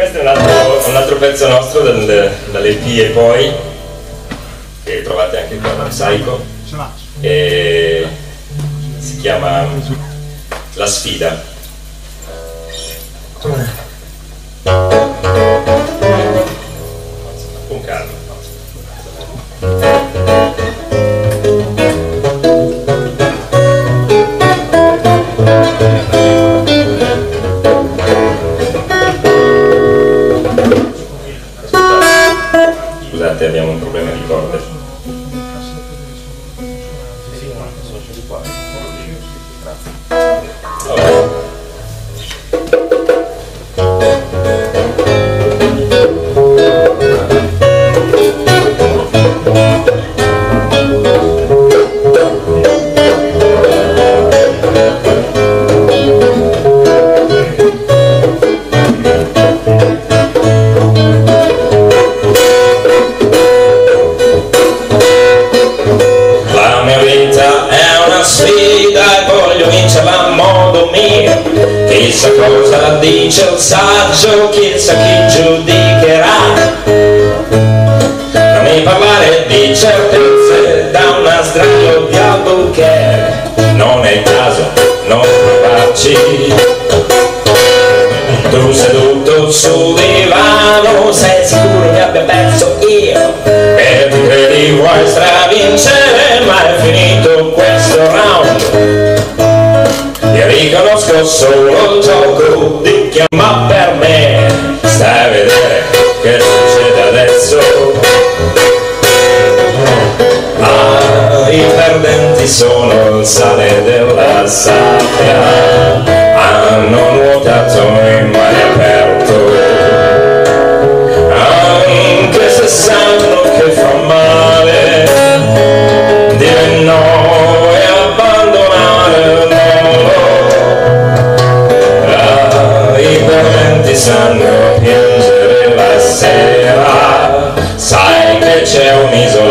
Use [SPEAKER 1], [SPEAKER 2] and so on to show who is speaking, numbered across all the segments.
[SPEAKER 1] Questo è un altro, un altro pezzo nostro dal, dall'EP e poi, che trovate anche qua da Psycho, e si chiama La sfida. Problema di corde. Allora. La mio. Chissà cosa dice il saggio, chissà chi giudicherà. Non mi parlare di certezze da una strada di Albuquerque. Non è il caso, non provarci. Tu seduto sul divano, sei sicuro che abbia perso io? E tu credi vuoi stravincere, riconosco solo gioco di chi ma per me stai a vedere che succede adesso. Ah, i perdenti sono il sale della sabbia, hanno nuotato in mare the tell me so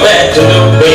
[SPEAKER 1] back to the